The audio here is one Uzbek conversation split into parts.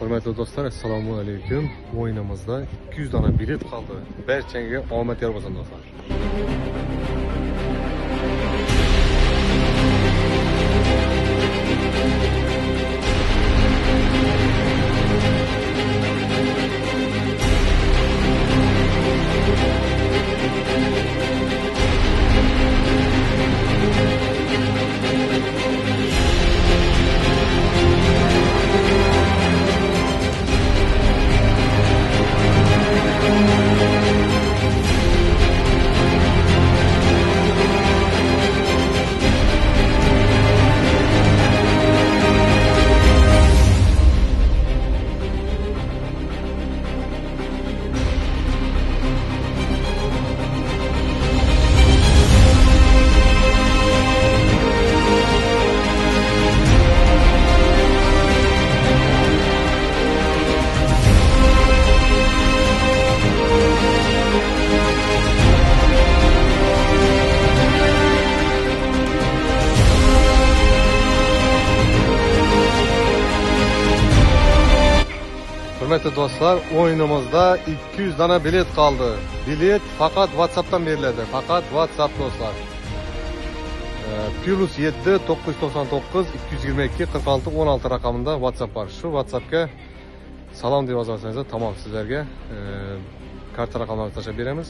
hurmatli do'stlar assalomu alaykum. O'yinimizda 200 dona bilet qoldi. Barchaga omad yor bo'lsin do'stlar hurmatli do'stlar o'yinimizda 200 dona bilet qoldi bilet faqat whatsappdan beriladi faqat whatsapp do'stlar. Plus 7 999 222 46 16 raqamida whatsapp bor shu whatsappga salom deb yozarsangiz tamom sizlarga e, karta raqamlarini tashlab beramiz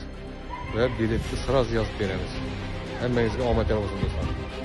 va biletni сразу yozib beramiz. Hammangizga omad yor bo'lsin do'stlar.